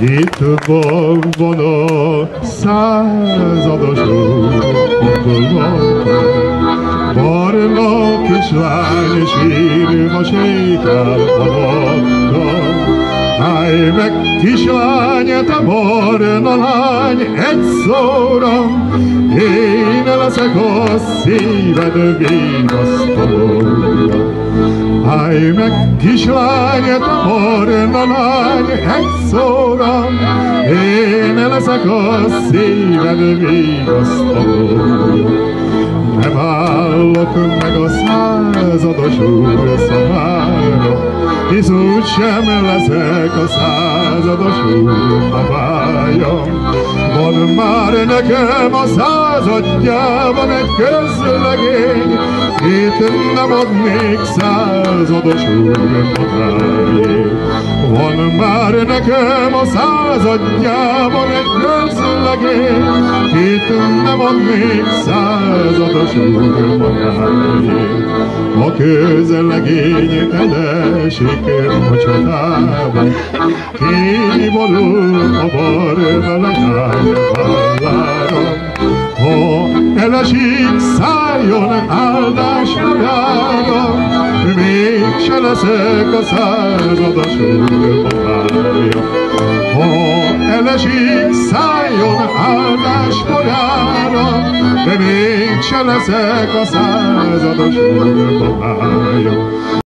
Itt van a százados úton Barna kislány sírva sétál alatta Állj meg, kislány, te barna lány, egy szóra, én leszek a szíved vigasztalója. Állj meg, kislány, te barna lány, egy szóra, én leszek a szíved vigasztalója. Nem állok meg a százados úr szavára, hisz úgy sem leszek a százados úrnapályom. Már nekem a századjában egy közlegény, itt nem adnék százados úrnapályé. Van már nekem a századjában egy közlegény, itt nem adnék százados úrnapályé. A közlegény elesik a csodában, kiborul a barna legány vállára. Ha elesik, szálljon áldás magára, mégse leszek a százados úrbatája. Ha elesik, szálljon áldás magára, leszek a százados úrbatája.